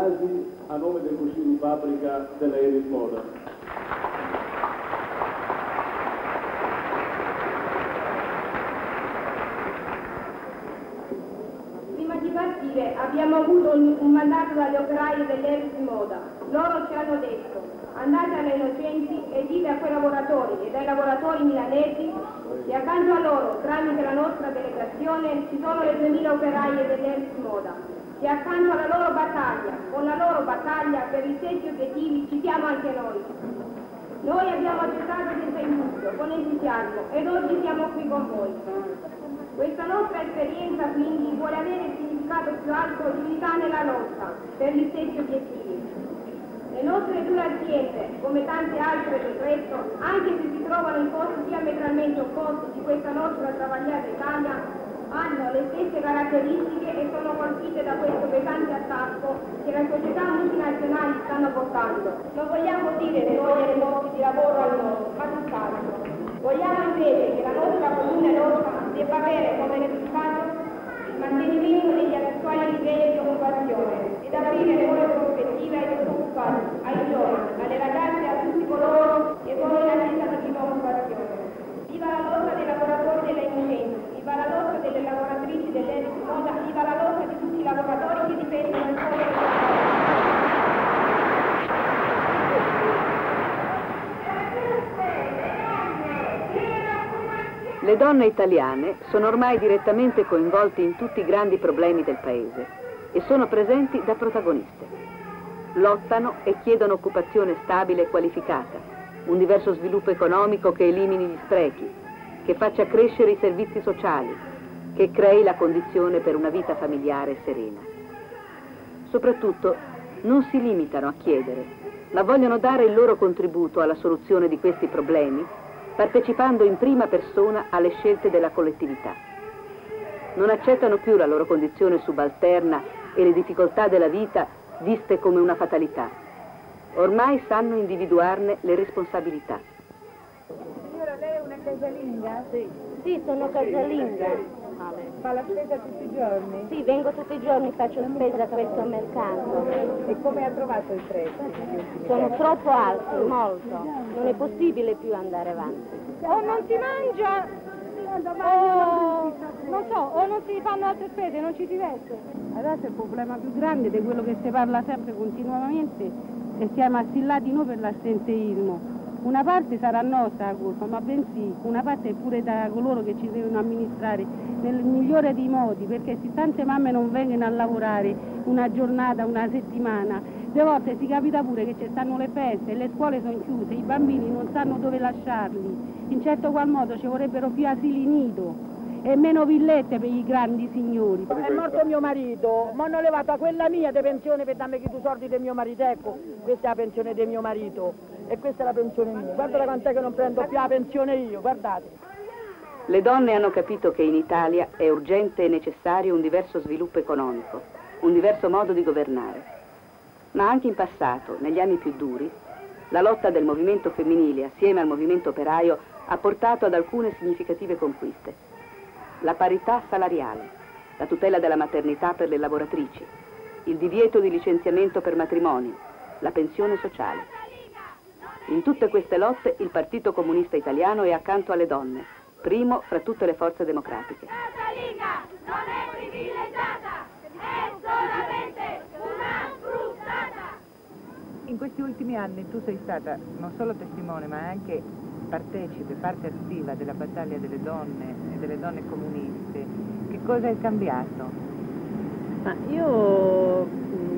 De Masi a nome del Consiglio di Fabbrica della Eris Moda. partire abbiamo avuto un, un mandato dagli operai dell'Eris Moda. Loro ci hanno detto andate alle innocenti e dite a quei lavoratori e ai lavoratori milanesi che accanto a loro, tramite la nostra delegazione, ci sono le 2000 operaie dell'Eris Moda, che accanto alla loro battaglia, con la loro battaglia per gli stessi obiettivi ci siamo anche noi. Noi abbiamo accettato senza indugio, con entusiasmo, ed oggi siamo qui con voi. Questa nostra esperienza quindi vuole avere il significato più alto di unità nella lotta per gli stessi obiettivi. Le nostre due aziende, come tante altre del resto, anche se si trovano in posti diametralmente opposti di questa nostra travagliata Italia, hanno le stesse caratteristiche e sono colpite da questo pesante attacco che le società multinazionali stanno portando. Non vogliamo dire di togliere posti di lavoro al nord, ma tutt'altro. Vogliamo invece che la nostra comune lotta debba avere come risultato il mantenimento degli attuali livelli di occupazione ed aprire nuove prospettive ai disoccupati, ai giovani, alle ragazze e a tutti coloro che sono in attesa di prima occupazione. Viva la lotta dei lavoratori delle innocenti, viva la lotta delle lavoratrici dell'Eris Moda, viva la lotta di tutti i lavoratori che difendono il popolo Le donne italiane sono ormai direttamente coinvolte in tutti i grandi problemi del Paese e sono presenti da protagoniste. Lottano e chiedono occupazione stabile e qualificata, un diverso sviluppo economico che elimini gli sprechi, che faccia crescere i servizi sociali, che crei la condizione per una vita familiare serena. Soprattutto non si limitano a chiedere, ma vogliono dare il loro contributo alla soluzione di questi problemi partecipando in prima persona alle scelte della collettività. Non accettano più la loro condizione subalterna e le difficoltà della vita viste come una fatalità. Ormai sanno individuarne le responsabilità. Signora, lei è una casalinga? Sì, sì sono casalinga. Fa la spesa tutti i giorni? Sì, vengo tutti i giorni, faccio spesa a questo mercato. E come ha trovato i prezzi? Sono troppo alti, molto. Non è possibile più andare avanti. O non si mangia, o non so, o non si fanno altre spese, non ci si veste. Adesso il problema più grande di quello che si parla sempre continuamente e siamo assillati noi per l'astenteismo una parte sarà nostra la colpa, ma bensì una parte è pure da coloro che ci devono amministrare nel migliore dei modi, perché se tante mamme non vengono a lavorare una giornata, una settimana, delle volte si capita pure che ci stanno le feste, le scuole sono chiuse, i bambini non sanno dove lasciarli, in certo qual modo ci vorrebbero più asili nido e meno villette per i grandi signori. È morto mio marito, mi hanno levata quella mia di pensione per darmi i soldi del mio marito, ecco, questa è la pensione del mio marito e questa è la pensione mia. Guardate quant'è che non prendo più la pensione io, guardate. Le donne hanno capito che in Italia è urgente e necessario un diverso sviluppo economico, un diverso modo di governare. Ma anche in passato, negli anni più duri, la lotta del movimento femminile assieme al movimento operaio ha portato ad alcune significative conquiste la parità salariale, la tutela della maternità per le lavoratrici, il divieto di licenziamento per matrimonio, la pensione sociale. In tutte queste lotte il Partito Comunista Italiano è accanto alle donne, primo fra tutte le forze democratiche. Casalina non è privilegiata, è solamente una sfruttata. In questi ultimi anni tu sei stata non solo testimone ma anche partecipe, parte attiva della battaglia delle donne e delle donne comuniste, che cosa è cambiato? Ma io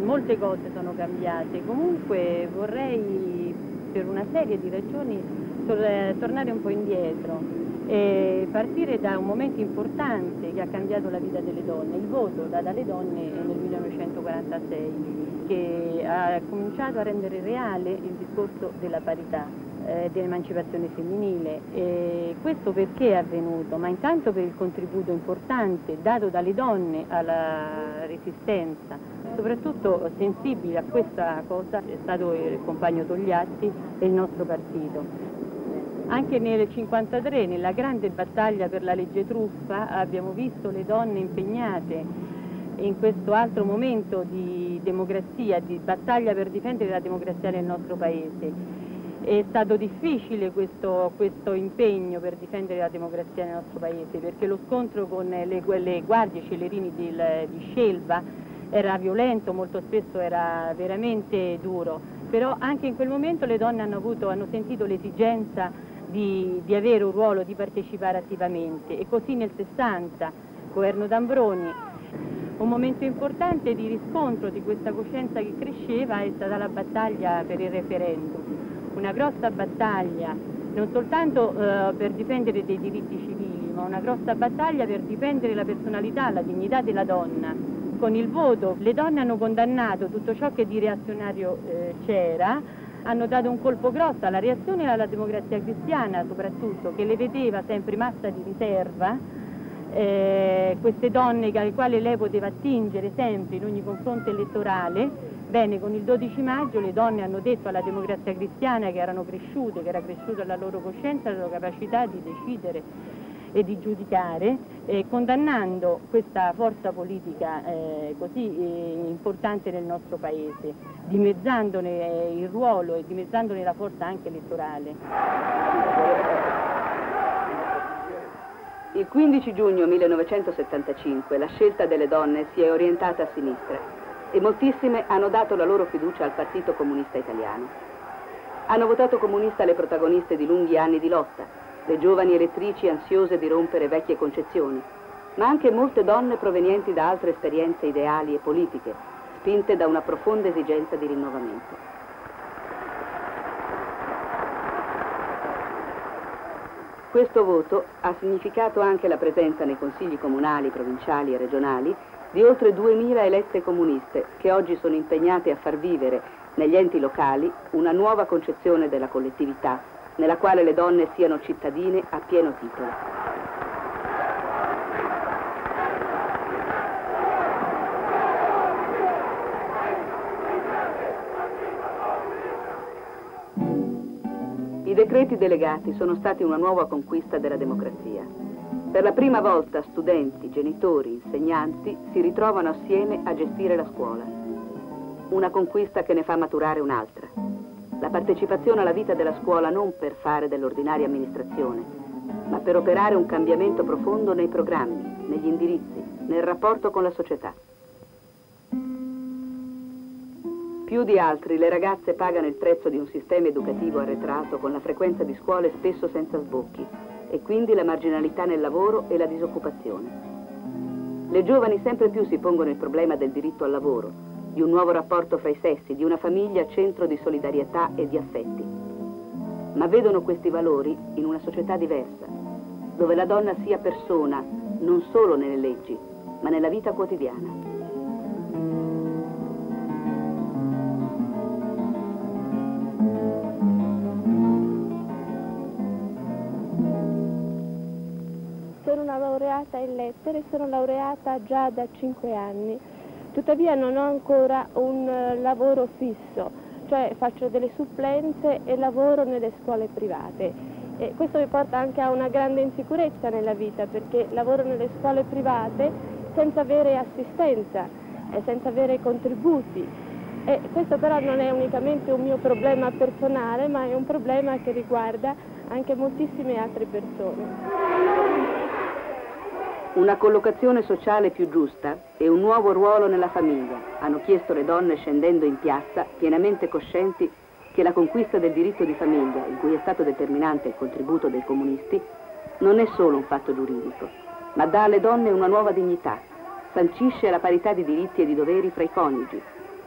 molte cose sono cambiate, comunque vorrei per una serie di ragioni tornare un po' indietro e partire da un momento importante che ha cambiato la vita delle donne, il voto dato alle donne nel 1946 che ha cominciato a rendere reale il discorso della parità eh, dell'emancipazione femminile. E questo perché è avvenuto? Ma intanto per il contributo importante dato dalle donne alla resistenza, soprattutto sensibile a questa cosa è stato il compagno Togliatti e il nostro partito. Anche nel 1953, nella grande battaglia per la legge truffa, abbiamo visto le donne impegnate in questo altro momento di democrazia, di battaglia per difendere la democrazia nel nostro Paese. È stato difficile questo, questo impegno per difendere la democrazia nel nostro Paese perché lo scontro con le, le guardie celerini di, di Scelva era violento, molto spesso era veramente duro, però anche in quel momento le donne hanno, avuto, hanno sentito l'esigenza di, di avere un ruolo, di partecipare attivamente. E così nel 60, governo D'Ambroni, un momento importante di riscontro di questa coscienza che cresceva è stata la battaglia per il referendum, una grossa battaglia non soltanto eh, per difendere dei diritti civili, ma una grossa battaglia per difendere la personalità, la dignità della donna. Con il voto le donne hanno condannato tutto ciò che di reazionario eh, c'era, hanno dato un colpo grosso alla reazione alla democrazia cristiana soprattutto, che le vedeva sempre massa di riserva, eh, queste donne alle quali lei poteva attingere sempre in ogni confronto elettorale, bene, con il 12 maggio le donne hanno detto alla democrazia cristiana che erano cresciute, che era cresciuta la loro coscienza, la loro capacità di decidere e di giudicare, eh, condannando questa forza politica eh, così eh, importante nel nostro Paese, dimezzandone il ruolo e dimezzandone la forza anche elettorale. Il 15 giugno 1975 la scelta delle donne si è orientata a sinistra e moltissime hanno dato la loro fiducia al Partito Comunista Italiano. Hanno votato comunista le protagoniste di lunghi anni di lotta, le giovani elettrici ansiose di rompere vecchie concezioni, ma anche molte donne provenienti da altre esperienze ideali e politiche, spinte da una profonda esigenza di rinnovamento. Questo voto ha significato anche la presenza nei consigli comunali, provinciali e regionali di oltre 2.000 elette comuniste che oggi sono impegnate a far vivere negli enti locali una nuova concezione della collettività nella quale le donne siano cittadine a pieno titolo. I decreti delegati sono stati una nuova conquista della democrazia. Per la prima volta studenti, genitori, insegnanti si ritrovano assieme a gestire la scuola. Una conquista che ne fa maturare un'altra. La partecipazione alla vita della scuola non per fare dell'ordinaria amministrazione, ma per operare un cambiamento profondo nei programmi, negli indirizzi, nel rapporto con la società. Più di altri le ragazze pagano il prezzo di un sistema educativo arretrato con la frequenza di scuole spesso senza sbocchi e quindi la marginalità nel lavoro e la disoccupazione. Le giovani sempre più si pongono il problema del diritto al lavoro, di un nuovo rapporto fra i sessi, di una famiglia centro di solidarietà e di affetti. Ma vedono questi valori in una società diversa, dove la donna sia persona non solo nelle leggi, ma nella vita quotidiana. Laureata in lettere, sono laureata già da 5 anni, tuttavia non ho ancora un eh, lavoro fisso, cioè faccio delle supplenze e lavoro nelle scuole private. E questo mi porta anche a una grande insicurezza nella vita perché lavoro nelle scuole private senza avere assistenza senza avere contributi. E questo però non è unicamente un mio problema personale, ma è un problema che riguarda anche moltissime altre persone. Una collocazione sociale più giusta e un nuovo ruolo nella famiglia, hanno chiesto le donne scendendo in piazza, pienamente coscienti che la conquista del diritto di famiglia, in cui è stato determinante il contributo dei comunisti, non è solo un fatto giuridico, ma dà alle donne una nuova dignità, sancisce la parità di diritti e di doveri fra i coniugi,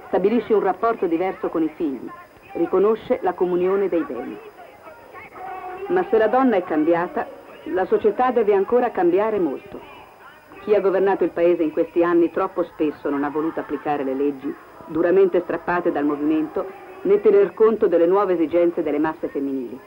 stabilisce un rapporto diverso con i figli, riconosce la comunione dei beni. Ma se la donna è cambiata, la società deve ancora cambiare molto. Chi ha governato il paese in questi anni troppo spesso non ha voluto applicare le leggi, duramente strappate dal movimento, né tener conto delle nuove esigenze delle masse femminili.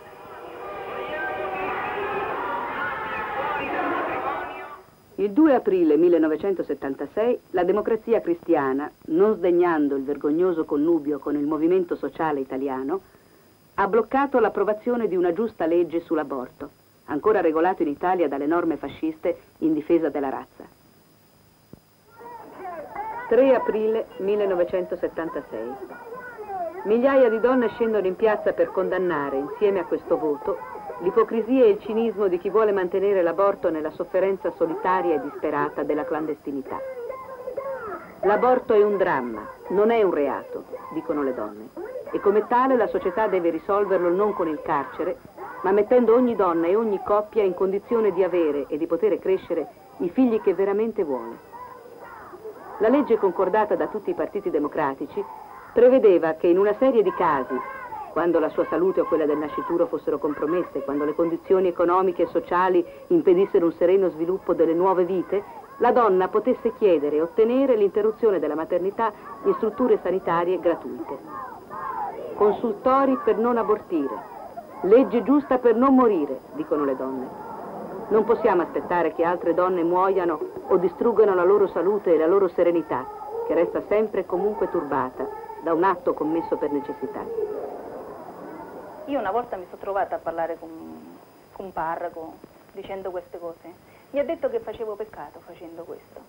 Il 2 aprile 1976 la democrazia cristiana, non sdegnando il vergognoso connubio con il movimento sociale italiano, ha bloccato l'approvazione di una giusta legge sull'aborto ancora regolato in Italia dalle norme fasciste in difesa della razza. 3 aprile 1976. Migliaia di donne scendono in piazza per condannare, insieme a questo voto, l'ipocrisia e il cinismo di chi vuole mantenere l'aborto nella sofferenza solitaria e disperata della clandestinità. L'aborto è un dramma, non è un reato, dicono le donne, e come tale la società deve risolverlo non con il carcere, ma mettendo ogni donna e ogni coppia in condizione di avere e di poter crescere i figli che veramente vuole. La legge concordata da tutti i partiti democratici prevedeva che in una serie di casi, quando la sua salute o quella del nascituro fossero compromesse, quando le condizioni economiche e sociali impedissero un sereno sviluppo delle nuove vite, la donna potesse chiedere e ottenere l'interruzione della maternità in strutture sanitarie gratuite. Consultori per non abortire, legge giusta per non morire, dicono le donne. Non possiamo aspettare che altre donne muoiano o distruggano la loro salute e la loro serenità, che resta sempre e comunque turbata da un atto commesso per necessità. Io una volta mi sono trovata a parlare con, con un parroco dicendo queste cose. Mi ha detto che facevo peccato facendo questo.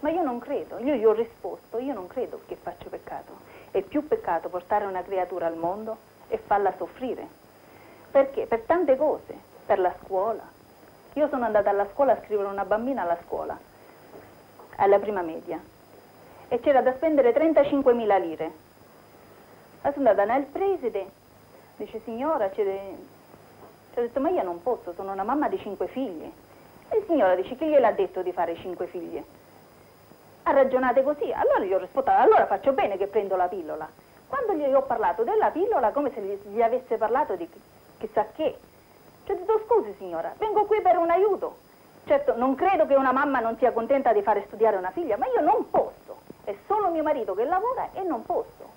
Ma io non credo, io gli ho risposto, io non credo che faccio peccato. È più peccato portare una creatura al mondo e farla soffrire. Perché? Per tante cose, per la scuola. Io sono andata alla scuola a scrivere una bambina alla scuola, alla prima media, e c'era da spendere 35.000 lire. Sono andata nel preside, dice signora, ci ho detto ma io non posso, sono una mamma di cinque figli. E il signore dice che gliel'ha detto di fare cinque figlie. Ha ragionato così, allora gli ho risposto, allora faccio bene che prendo la pillola. Quando gli ho parlato della pillola, come se gli, gli avesse parlato di chissà che, ci ho detto scusi signora, vengo qui per un aiuto. Certo, non credo che una mamma non sia contenta di fare studiare una figlia, ma io non posso. È solo mio marito che lavora e non posso.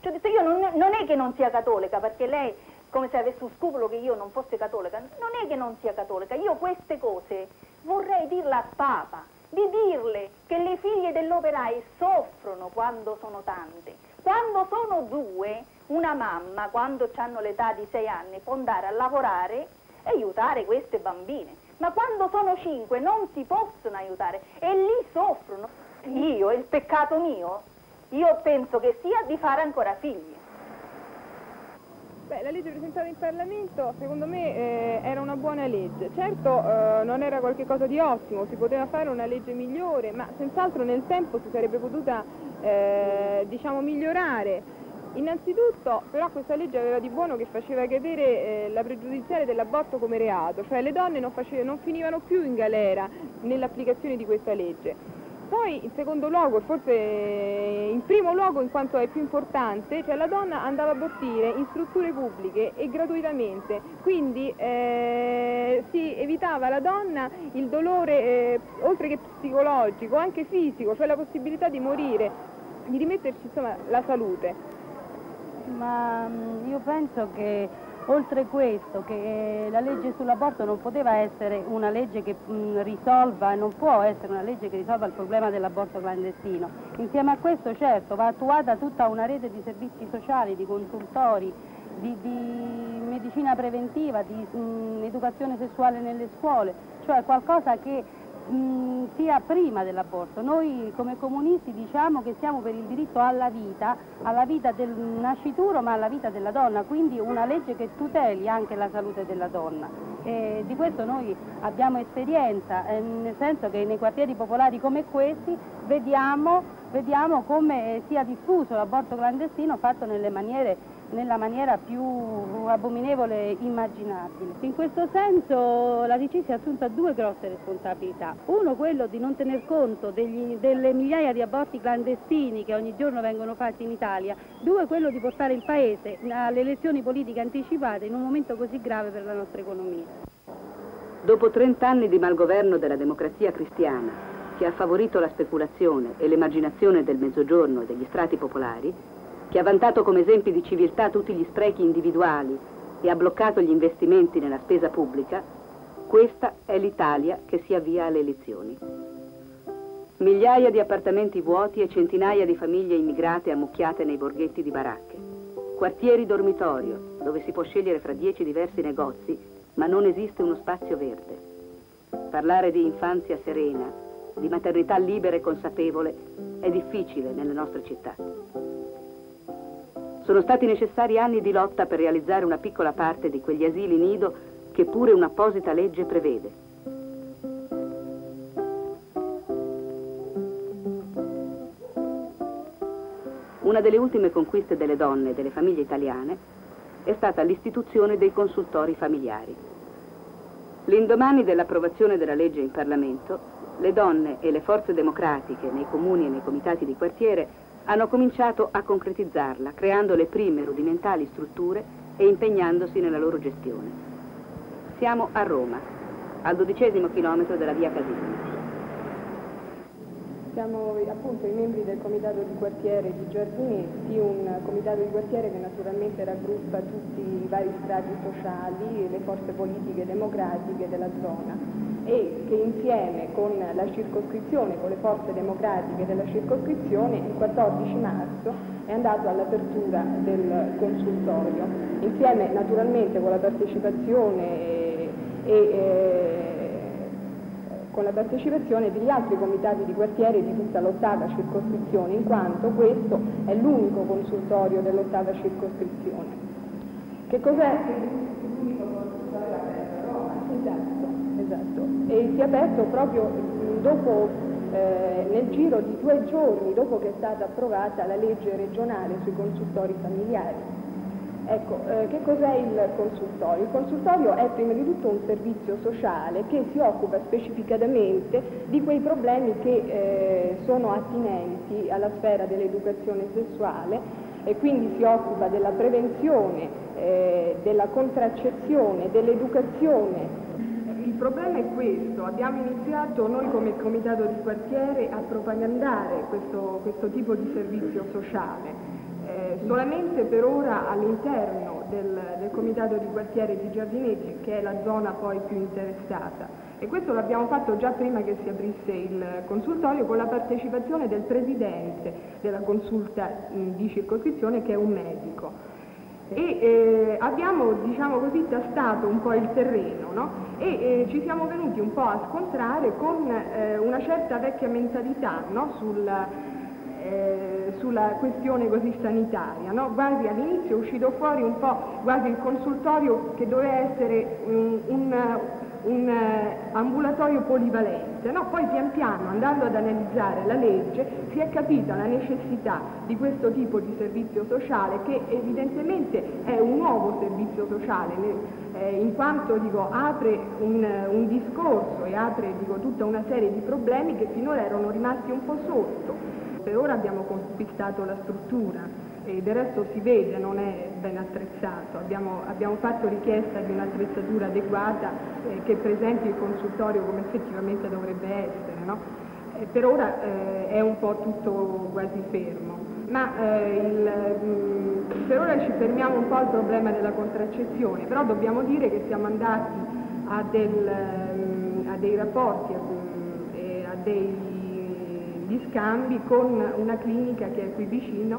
Ci ho detto io non, non è che non sia cattolica, perché lei come se avesse un scrupolo che io non fosse cattolica. Non è che non sia cattolica, io queste cose vorrei dirle al Papa, di dirle che le figlie dell'operaio soffrono quando sono tante. Quando sono due, una mamma, quando hanno l'età di sei anni, può andare a lavorare aiutare queste bambine. Ma quando sono cinque non si possono aiutare e lì soffrono. Io, il peccato mio, io penso che sia di fare ancora figli. Beh, la legge presentata in Parlamento secondo me eh, era una buona legge, certo eh, non era qualcosa di ottimo, si poteva fare una legge migliore, ma senz'altro nel tempo si sarebbe potuta eh, diciamo, migliorare. Innanzitutto però questa legge aveva di buono che faceva cadere eh, la pregiudiziale dell'aborto come reato, cioè le donne non, non finivano più in galera nell'applicazione di questa legge. Poi in secondo luogo, forse in primo luogo in quanto è più importante, cioè la donna andava a abortire in strutture pubbliche e gratuitamente, quindi eh, si evitava alla donna il dolore eh, oltre che psicologico, anche fisico, cioè la possibilità di morire, di rimetterci insomma la salute. Ma mm, io penso che Oltre questo, che la legge sull'aborto non poteva essere una legge che mh, risolva, non può essere una legge che risolva il problema dell'aborto clandestino. Insieme a questo, certo, va attuata tutta una rete di servizi sociali, di consultori, di, di medicina preventiva, di mh, educazione sessuale nelle scuole, cioè qualcosa che mh, sia prima dell'aborto. Noi come comunisti diciamo che siamo per il diritto alla vita, alla vita del nascituro ma alla vita della donna, quindi una legge che tuteli anche la salute della donna. E di questo noi abbiamo esperienza, eh, nel senso che nei quartieri popolari come questi vediamo, vediamo come sia diffuso l'aborto clandestino fatto nelle maniere nella maniera più abominevole immaginabile. In questo senso la DC si è assunta due grosse responsabilità. Uno quello di non tener conto degli, delle migliaia di aborti clandestini che ogni giorno vengono fatti in Italia. Due quello di portare il Paese alle elezioni politiche anticipate in un momento così grave per la nostra economia. Dopo 30 anni di malgoverno della democrazia cristiana, che ha favorito la speculazione e l'emarginazione del mezzogiorno e degli strati popolari, che ha vantato come esempi di civiltà tutti gli sprechi individuali e ha bloccato gli investimenti nella spesa pubblica, questa è l'Italia che si avvia alle elezioni. Migliaia di appartamenti vuoti e centinaia di famiglie immigrate ammucchiate nei borghetti di baracche. Quartieri dormitorio, dove si può scegliere fra dieci diversi negozi, ma non esiste uno spazio verde. Parlare di infanzia serena, di maternità libera e consapevole è difficile nelle nostre città. Sono stati necessari anni di lotta per realizzare una piccola parte di quegli asili nido che pure un'apposita legge prevede. Una delle ultime conquiste delle donne e delle famiglie italiane è stata l'istituzione dei consultori familiari. L'indomani dell'approvazione della legge in Parlamento, le donne e le forze democratiche nei comuni e nei comitati di quartiere hanno cominciato a concretizzarla, creando le prime rudimentali strutture e impegnandosi nella loro gestione. Siamo a Roma, al dodicesimo chilometro della via Casini. Siamo appunto i membri del comitato di quartiere di Giardinetti, un comitato di quartiere che naturalmente raggruppa tutti i vari strati sociali e le forze politiche democratiche della zona e che insieme con la circoscrizione, con le forze democratiche della circoscrizione, il 14 marzo è andato all'apertura del consultorio, insieme naturalmente con la partecipazione e, eh, con la partecipazione degli altri comitati di quartiere di tutta l'ottava circoscrizione, in quanto questo è l'unico consultorio dell'ottava circoscrizione. Che cos'è? Esatto, esatto. E si è aperto proprio dopo, eh, nel giro di due giorni dopo che è stata approvata la legge regionale sui consultori familiari. Ecco, eh, che cos'è il consultorio? Il consultorio è prima di tutto un servizio sociale che si occupa specificatamente di quei problemi che eh, sono attinenti alla sfera dell'educazione sessuale e quindi si occupa della prevenzione, eh, della contraccezione, dell'educazione. Problema è questo, abbiamo iniziato noi come comitato di quartiere a propagandare questo, questo tipo di servizio sociale eh, solamente per ora all'interno del, del, comitato di quartiere di Giardinetti, che è la zona poi più interessata. E questo l'abbiamo fatto già prima che si aprisse il consultorio con la partecipazione del presidente della consulta di circoscrizione che è un medico. E eh, abbiamo, diciamo così, tastato un po' il terreno no? e eh, ci siamo venuti un po' a scontrare con eh, una certa vecchia mentalità no? sul, eh, sulla questione così sanitaria, no? quasi all'inizio è uscito fuori un po' quasi il consultorio che doveva essere un, un, un uh, ambulatorio polivalente, no? poi pian piano andando ad analizzare la legge si è capita la necessità di questo tipo di servizio sociale che evidentemente è un nuovo servizio sociale eh, in quanto dico, apre un, un discorso e apre dico, tutta una serie di problemi che finora erano rimasti un po' sotto per ora abbiamo conquistato la struttura e del resto si vede, non è ben attrezzato. Abbiamo, abbiamo fatto richiesta di un'attrezzatura adeguata eh, che presenti il consultorio come effettivamente dovrebbe essere. No? Eh, per ora eh, è un po' tutto quasi fermo. Ma eh, il, mh, mm, per ora ci fermiamo un po' al problema della contraccezione, però dobbiamo dire che siamo andati a, del, mh, mm, a dei rapporti, a, mm, a dei gli scambi con una clinica che è qui vicino,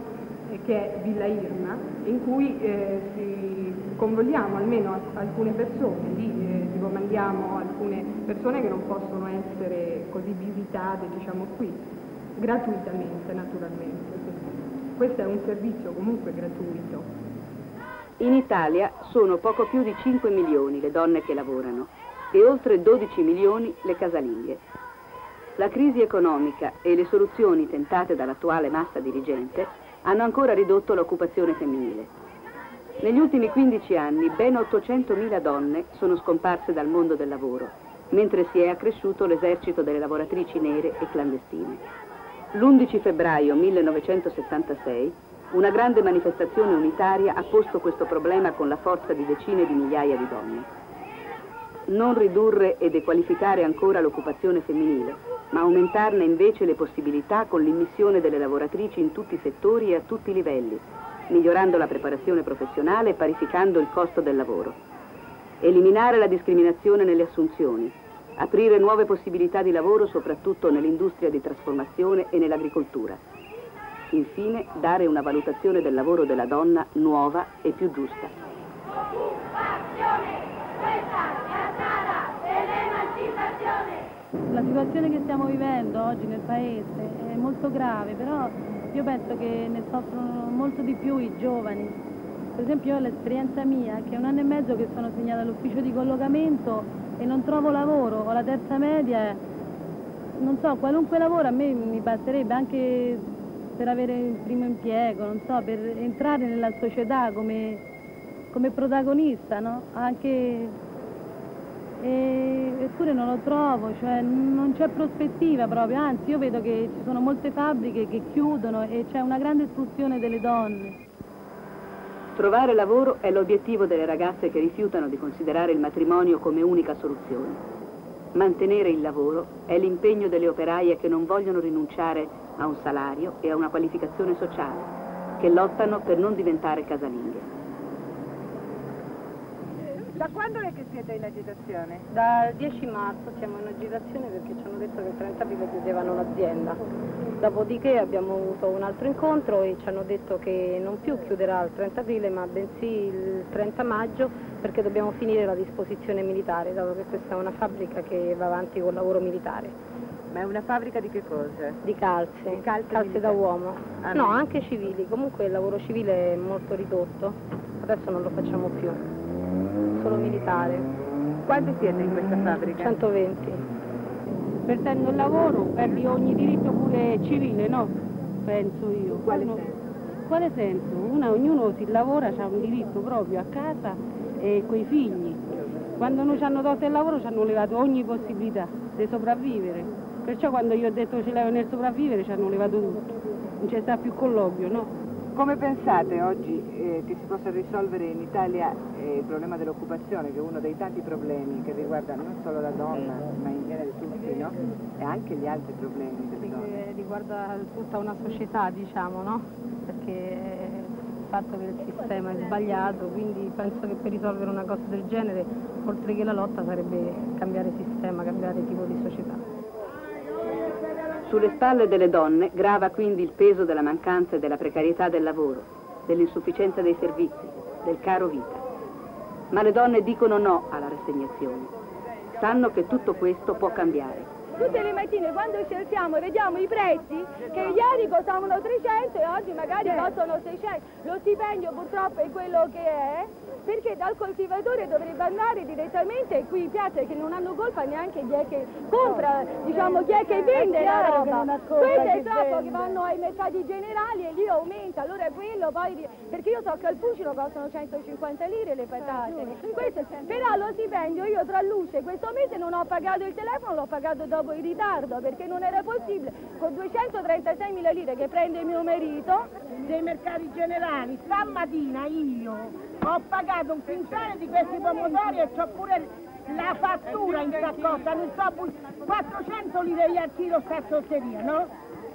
che è Villa Irma, in cui eh, si convogliamo almeno alcune persone, lì eh, mandiamo alcune persone che non possono essere così visitate diciamo qui, gratuitamente naturalmente. Questo è un servizio comunque gratuito. In Italia sono poco più di 5 milioni le donne che lavorano e oltre 12 milioni le casalinghe. La crisi economica e le soluzioni tentate dall'attuale massa dirigente hanno ancora ridotto l'occupazione femminile. Negli ultimi 15 anni ben 800.000 donne sono scomparse dal mondo del lavoro, mentre si è accresciuto l'esercito delle lavoratrici nere e clandestine. L'11 febbraio 1976 una grande manifestazione unitaria ha posto questo problema con la forza di decine di migliaia di donne non ridurre e dequalificare ancora l'occupazione femminile, ma aumentarne invece le possibilità con l'immissione delle lavoratrici in tutti i settori e a tutti i livelli, migliorando la preparazione professionale e parificando il costo del lavoro. Eliminare la discriminazione nelle assunzioni, aprire nuove possibilità di lavoro soprattutto nell'industria di trasformazione e nell'agricoltura. Infine, dare una valutazione del lavoro della donna nuova e più giusta. Occupazione! Questa è la strada dell'emancipazione! La situazione che stiamo vivendo oggi nel paese è molto grave, però io penso che ne soffrono molto di più i giovani. Per esempio io ho l'esperienza mia, che è un anno e mezzo che sono segnata all'ufficio di collocamento e non trovo lavoro, ho la terza media, non so, qualunque lavoro a me mi basterebbe anche per avere il primo impiego, non so, per entrare nella società come, come protagonista, no? Anche e, eppure non lo trovo, cioè non c'è prospettiva proprio, anzi io vedo che ci sono molte fabbriche che chiudono e c'è una grande espulsione delle donne. Trovare lavoro è l'obiettivo delle ragazze che rifiutano di considerare il matrimonio come unica soluzione. Mantenere il lavoro è l'impegno delle operaie che non vogliono rinunciare a un salario e a una qualificazione sociale, che lottano per non diventare casalinghe. Da quando è che siete in agitazione? Dal 10 marzo siamo in agitazione perché ci hanno detto che il 30 aprile chiudevano l'azienda. Dopodiché abbiamo avuto un altro incontro e ci hanno detto che non più chiuderà il 30 aprile ma bensì il 30 maggio perché dobbiamo finire la disposizione militare, dato che questa è una fabbrica che va avanti col lavoro militare. Ma è una fabbrica di che cosa? Di calze, Di calze calze da uomo. Ah, no. anche civili, comunque il lavoro civile è molto ridotto, adesso non lo facciamo più, solo militare. Quanti siete in questa fabbrica? 120. Perdendo il lavoro perdi ogni diritto pure civile, no? Penso io. Quale Uno- senso? Quale senso? Una- ognuno si lavora, ha un diritto proprio a casa e coi figli. Quando noi ci hanno tolto il lavoro ci hanno levato ogni possibilità di sopravvivere. Perciò quando io ho detto ci levano nel sopravvivere ci hanno levato tutto. Non c'è sta più colloquio, no? Come pensate oggi eh, che si possa risolvere in Italia eh, il problema dell'occupazione, che è uno dei tanti problemi che riguarda non solo la donna, ma in genere tutti, no? E anche gli altri problemi delle donne. Che riguarda tutta una società, diciamo, no? Perché il fatto che il sistema è sbagliato, quindi penso che per risolvere una cosa del genere, oltre che la lotta, sarebbe cambiare sistema, cambiare tipo di società. Sulle spalle delle donne grava quindi il peso della mancanza e della precarietà del lavoro, dell'insufficienza dei servizi, del caro vita. Ma le donne dicono no alla rassegnazione. Sanno che tutto questo può cambiare. Tutte le mattine quando ci alziamo e vediamo i prezzi che ieri costavano 300 e oggi magari costano 600. Lo stipendio purtroppo è quello che è perché dal coltivatore dovrebbe andare direttamente qui in piazza che non hanno colpa neanche chi è che compra, diciamo chi è che vende la roba. Questo è troppo che vanno ai mercati generali e lì aumenta, allora è quello poi perché io so che al fucilo costano 150 lire le patate. Questo- però lo stipendio io tra luce questo mese non ho pagato il telefono, l'ho pagato dopo in ritardo perché non era possibile. Con 236 mila lire che prende mio marito dei mercati generali. Stamattina io ho pagato un quintale di questi pomodori e c'ho pure la fattura in saccotta, non so, bu- 400 lire al chilo sta zotteria, no?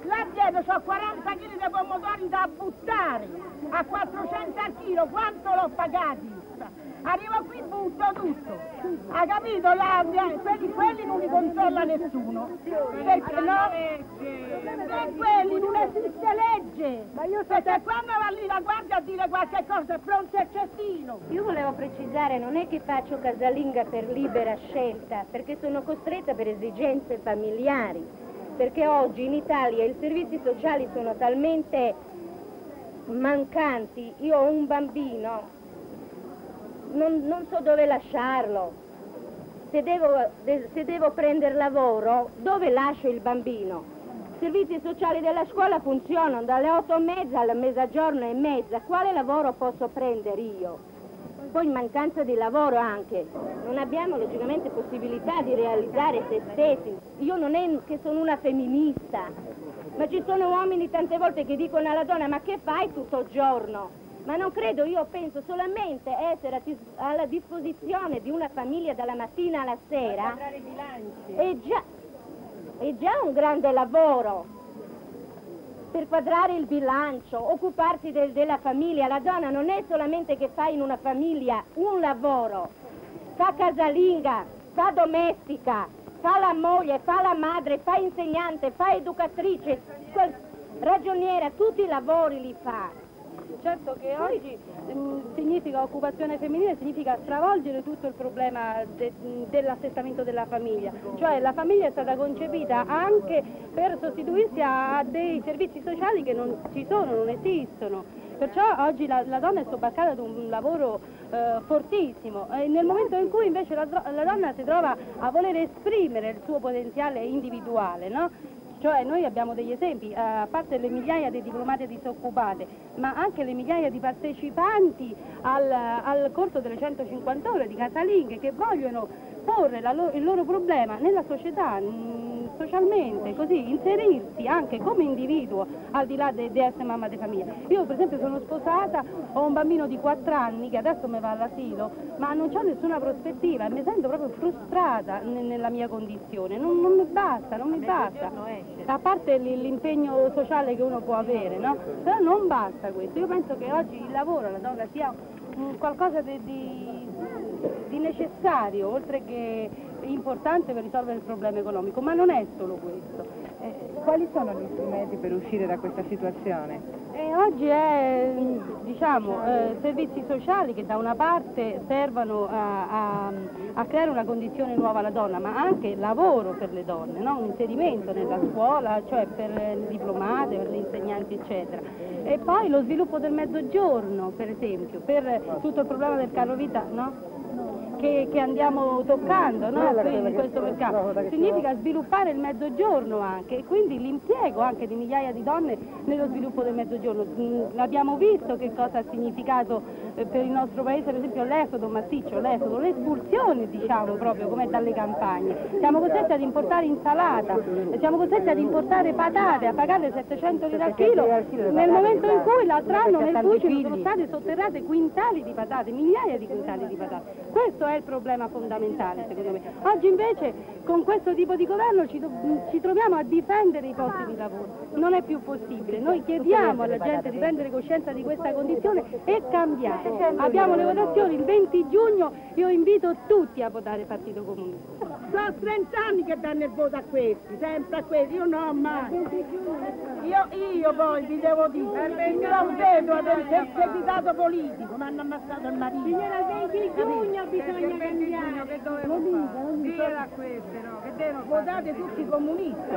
Là dietro c'ho 40 kg di pomodori da buttare, a 400 al chilo, quanto l'ho pagati? Arrivo qui butto tutto, ha capito? Là, quelli, quelli non li controlla nessuno, perché no? Per quelli non esiste legge, perché quando va lì la guardia a dire qualche cosa è pronto il cestino. Io volevo precisare, non è che faccio casalinga per libera scelta, perché sono costretta per esigenze familiari, perché oggi in Italia i servizi sociali sono talmente mancanti, io ho un bambino, non, non so dove lasciarlo, se devo, de- se devo prendere lavoro, dove lascio il bambino? I servizi sociali della scuola funzionano dalle otto e mezza alla mezzogiorno e mezza. Quale lavoro posso prendere io? Poi mancanza di lavoro anche. Non abbiamo logicamente possibilità di realizzare se stessi. Io non è che sono una femminista, ma ci sono uomini tante volte che dicono alla donna ma che fai tutto il giorno? Ma non credo, io penso solamente essere alla disposizione di una famiglia dalla mattina alla sera. È già, è già un grande lavoro per quadrare il bilancio, occuparsi del- della famiglia. La donna non è solamente che fa in una famiglia un lavoro, fa casalinga, fa domestica, fa la moglie, fa la madre, fa insegnante, fa educatrice, ragioniera, tutti i lavori li fa. Certo che oggi mh, significa occupazione femminile, significa stravolgere tutto il problema de, dell'assestamento della famiglia, cioè la famiglia è stata concepita anche per sostituirsi a, a dei servizi sociali che non ci sono, non esistono. Perciò oggi la, la donna è sobbarcata ad un lavoro eh, fortissimo e nel momento in cui invece la, la, donna si trova a voler esprimere il suo potenziale individuale, no? Cioè noi abbiamo degli esempi, eh, a parte le migliaia di diplomate disoccupate, ma anche le migliaia di partecipanti al, al corso delle 150 ore di casalinghe che vogliono porre lo, il loro problema nella società, mh, socialmente, così inserirsi anche come individuo al di là di essere mamma di famiglia. Io per esempio sono sposata, ho un bambino di 4 anni che adesso mi va all'asilo, ma non ho nessuna prospettiva e mi sento proprio frustrata nella mia condizione, non, non mi basta, non mi basta. A parte l'impegno sociale che uno può avere, no? Però non basta questo, io penso che oggi il lavoro, la donna sia qualcosa di, di, di necessario, oltre che importante per risolvere il problema economico, ma non è solo questo. Eh, quali sono gli strumenti per uscire da questa situazione? Eh, oggi è diciamo, eh, servizi sociali che da una parte servono a, a, a, creare una condizione nuova alla donna, ma anche lavoro per le donne, no? un inserimento nella scuola, cioè per le diplomate, per le insegnanti eccetera. E poi lo sviluppo del mezzogiorno, per esempio, per tutto il problema del carro vita, no? Che, che andiamo toccando no? in questo mercato. Significa sviluppare il mezzogiorno anche e quindi l'impiego anche di migliaia di donne nello sviluppo del mezzogiorno. Mm, abbiamo visto che cosa ha significato eh, per il nostro paese per esempio l'esodo massiccio, l'esodo, l'espulsione diciamo proprio come dalle campagne. Siamo costretti ad importare insalata, siamo costretti ad importare patate, a pagare 700 lire al chilo nel momento in cui l'altro anno nel Fucino sono state sotterrate quintali di patate, migliaia di quintali di patate. Questo è il problema fondamentale secondo me. Oggi invece con questo tipo di governo ci, ci troviamo a difendere i posti di lavoro, non è più possibile. Noi chiediamo alla gente di prendere coscienza di questa condizione e cambiare. Abbiamo le votazioni il 20 giugno, io invito tutti a votare Partito Comunista. Sono 30 anni che danno il voto a questi, sempre a questi, io no mai. Io, io poi vi devo dire, io non vedo aver perseguitato politico, mi hanno ammazzato il marito. Signora, il 20 giugno bisogna. Che dovevo fare? Dile a queste, no? Che devono Votate tutti comunisti.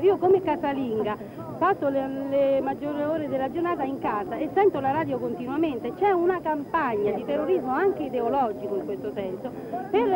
Io come casalinga passo le, le, maggiori ore della giornata in casa e sento la radio continuamente, c'è una campagna di terrorismo anche ideologico in questo senso, per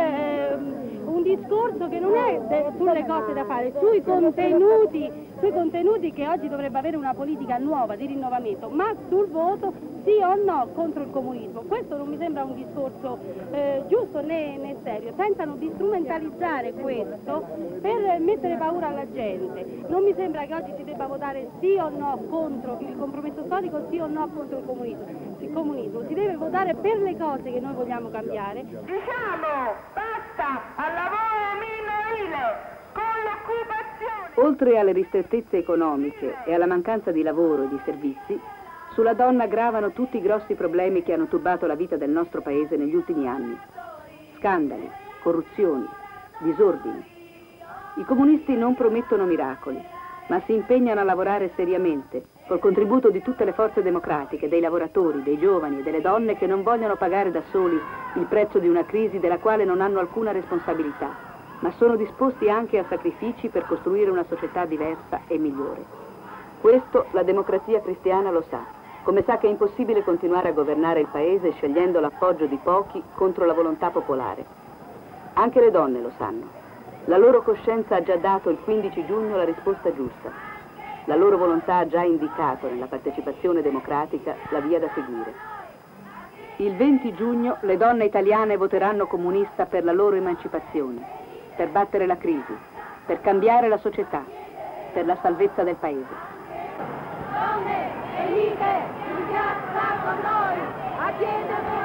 discorso che non è sulle cose da fare, sui contenuti, sui contenuti che oggi dovrebbe avere una politica nuova di rinnovamento, ma sul voto sì o no contro il comunismo. Questo non mi sembra un discorso eh, giusto né, né, serio. Tentano di strumentalizzare questo per mettere paura alla gente. Non mi sembra che oggi si debba votare sì o no contro il compromesso storico, sì o no contro il comunismo. Il comunismo. Si deve votare per le cose che noi vogliamo cambiare. Diciamo basta al lavoro minorile! Oltre alle ristrettezze economiche e alla mancanza di lavoro e di servizi, sulla donna gravano tutti i grossi problemi che hanno turbato la vita del nostro paese negli ultimi anni. Scandali, corruzioni, disordini. I comunisti non promettono miracoli, ma si impegnano a lavorare seriamente, col contributo di tutte le forze democratiche, dei lavoratori, dei giovani e delle donne che non vogliono pagare da soli il prezzo di una crisi della quale non hanno alcuna responsabilità, ma sono disposti anche a sacrifici per costruire una società diversa e migliore. Questo la democrazia cristiana lo sa come sa che è impossibile continuare a governare il paese scegliendo l'appoggio di pochi contro la volontà popolare. Anche le donne lo sanno. La loro coscienza ha già dato il 15 giugno la risposta giusta. La loro volontà ha già indicato nella partecipazione democratica la via da seguire. Il 20 giugno le donne italiane voteranno comunista per la loro emancipazione, per battere la crisi, per cambiare la società, per la salvezza del paese. Donne, venite, con noi, a chiedere